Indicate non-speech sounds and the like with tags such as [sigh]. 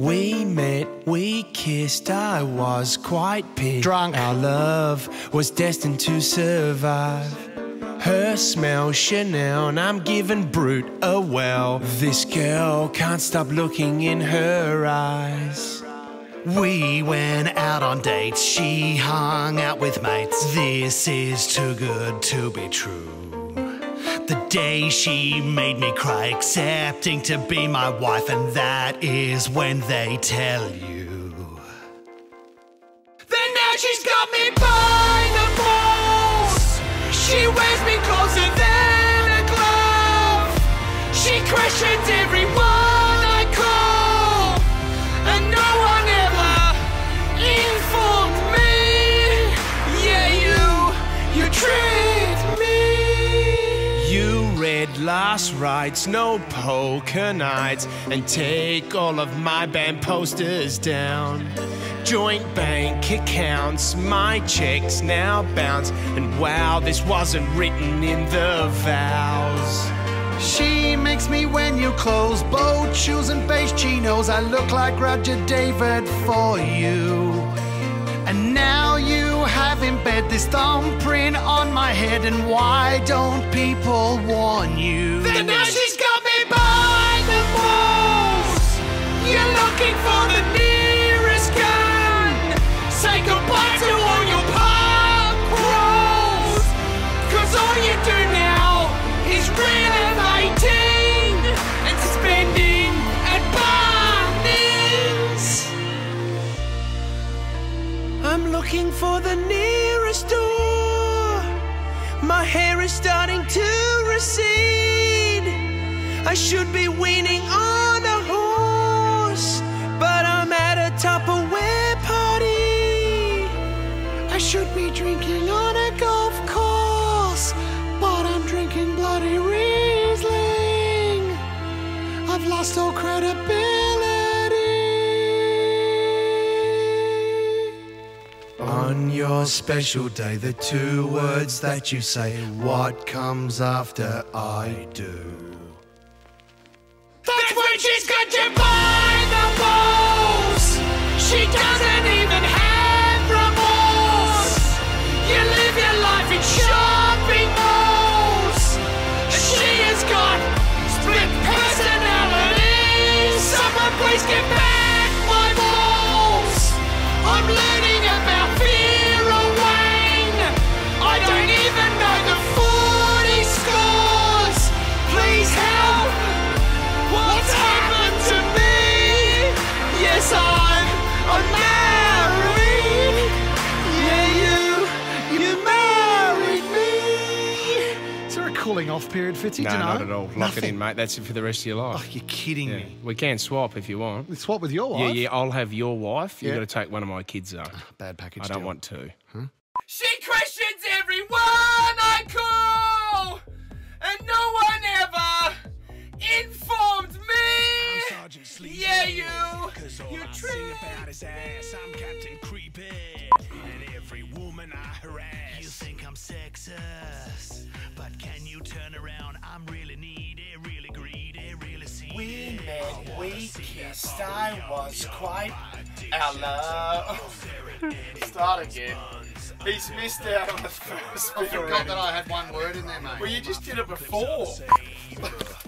We met, we kissed, I was quite pissed. Drunk. Our love was destined to survive. Her smell Chanel, and I'm giving Brut a well. This girl can't stop looking in her eyes. We went out on dates, she hung out with mates. This is too good to be true. The day she made me cry, accepting to be my wife, and that is when they tell you. Then now she's got me by the balls. She wears me closer than a glove. She questions everyone read last rites, no poker nights, and take all of my band posters down. Joint bank accounts, my checks now bounce, and wow, this wasn't written in the vows. She makes me when you close boat shoes and beige chinos. I look like Roger David for you. This thumbprint on my head, and why don't people warn you? Then now she's got me by the balls. You're looking for the nearest gun. Say goodbye to all your pub crawls. Cause all you do now is renovating and spending at Bunnings. I'm looking for the nearest. My hair is starting to recede. I should be weaning on a horse, but I'm at a Tupperware party. I should be drinking on a golf course, but I'm drinking bloody Riesling. I've lost all credibility. Your special day, the two words that you say, what comes after I do? That's when she's got you by the balls. She doesn't even have remorse. You live your life in shopping malls. She has got split personalities. Someone please get cooling off period, Fitzy? No, Do you know? not at all. Lock it in, mate. That's it for the rest of your Oh, life. you're kidding Yeah. me. We can swap if you want. Swap with your Yeah, wife? yeah. Yeah. I'll have your wife. You've got to take one of my kids, though. Ah, bad package I don't deal. want to. Huh? Hmm? She questions everyone I call, and no one ever informed me. Yeah, you, you tricked I'm Captain Creepy, and every woman I harass. You think I'm sexist, we kissed, I was quite our love. [laughs] Start again. He's missed out on the first I bit forgot already. that I had one word in there, mate. Well, you just did it before. [laughs]